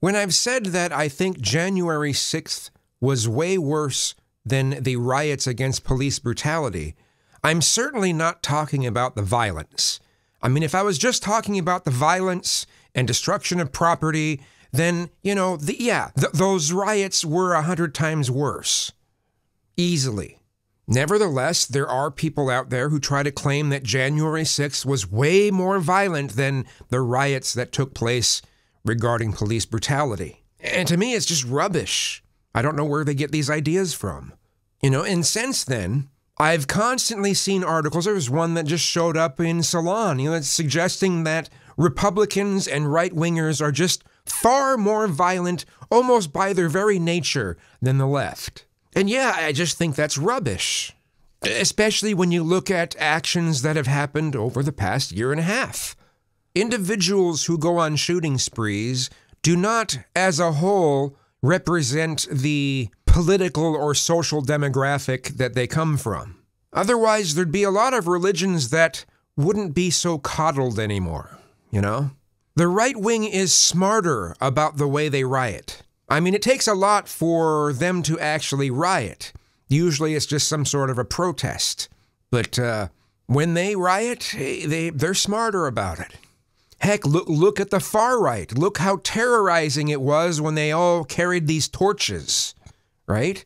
When I've said that I think January 6th was way worse than the riots against police brutality, I'm certainly not talking about the violence. I mean, if I was just talking about the violence and destruction of property, then, you know, the, yeah, th- those riots were a hundred times worse. Easily. Nevertheless, there are people out there who try to claim that January 6th was way more violent than the riots that took place regarding police brutality. And to me, it's just rubbish. I don't know where they get these ideas from. You know, and since then, I've constantly seen articles. There was one that just showed up in Salon, you know, suggesting that Republicans and right wingers are just far more violent, almost by their very nature, than the left. And yeah, I just think that's rubbish. Especially when you look at actions that have happened over the past year and a half. Individuals who go on shooting sprees do not, as a whole, represent the political or social demographic that they come from. Otherwise, there'd be a lot of religions that wouldn't be so coddled anymore, you know? The right wing is smarter about the way they riot. I mean, it takes a lot for them to actually riot. Usually it's just some sort of a protest. But uh, when they riot, they, they're smarter about it. Heck, look, look at the far right. Look how terrorizing it was when they all carried these torches, right?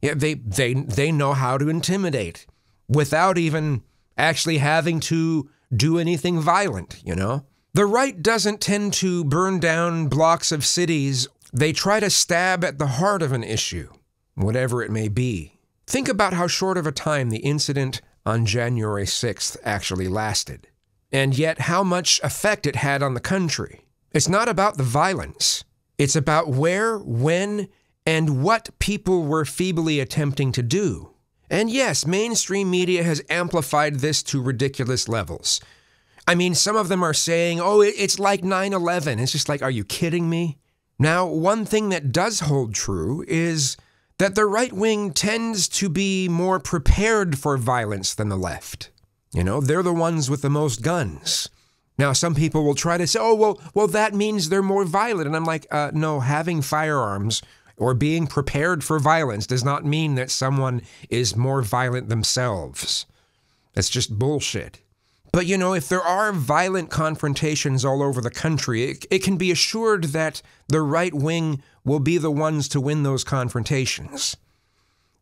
Yeah, they, they, they know how to intimidate without even actually having to do anything violent, you know? The right doesn't tend to burn down blocks of cities they try to stab at the heart of an issue, whatever it may be. Think about how short of a time the incident on January 6th actually lasted, and yet how much effect it had on the country. It's not about the violence, it's about where, when, and what people were feebly attempting to do. And yes, mainstream media has amplified this to ridiculous levels. I mean, some of them are saying, oh, it's like 9 11. It's just like, are you kidding me? Now, one thing that does hold true is that the right wing tends to be more prepared for violence than the left. You know, they're the ones with the most guns. Now, some people will try to say, oh, well, well, that means they're more violent. And I'm like, uh, no, having firearms or being prepared for violence does not mean that someone is more violent themselves. That's just bullshit. But you know, if there are violent confrontations all over the country, it, it, can be assured that the right wing will be the ones to win those confrontations.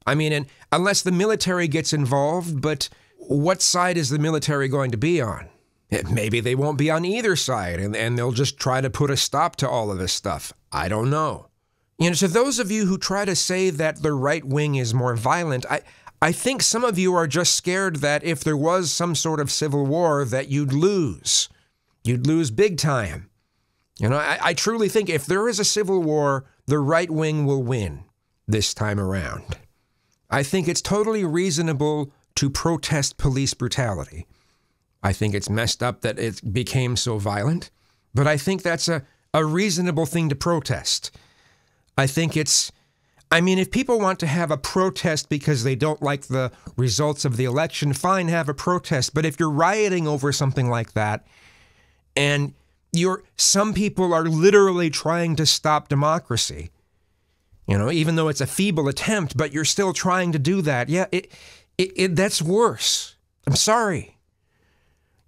I mean, and unless the military gets involved, but what side is the military going to be on? Eh, maybe they won't be on either side and, and they'll just try to put a stop to all of this stuff. I don't know. You know, to those of you who try to say that the right wing is more violent, I, I think some of you are just scared that if there was some sort of civil war, that you'd lose. You'd lose big time. You know, I, I truly think if there is a civil war, the right wing will win this time around. I think it's totally reasonable to protest police brutality. I think it's messed up that it became so violent, but I think that's a, a reasonable thing to protest. I think it's I mean, if people want to have a protest because they don't like the results of the election, fine, have a protest. But if you're rioting over something like that, and you're some people are literally trying to stop democracy, you know, even though it's a feeble attempt, but you're still trying to do that. Yeah, it, it, it that's worse. I'm sorry.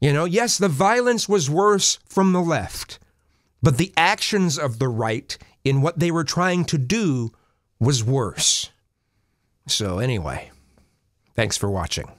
You know, yes, the violence was worse from the left, but the actions of the right in what they were trying to do was worse. So, anyway, thanks for watching.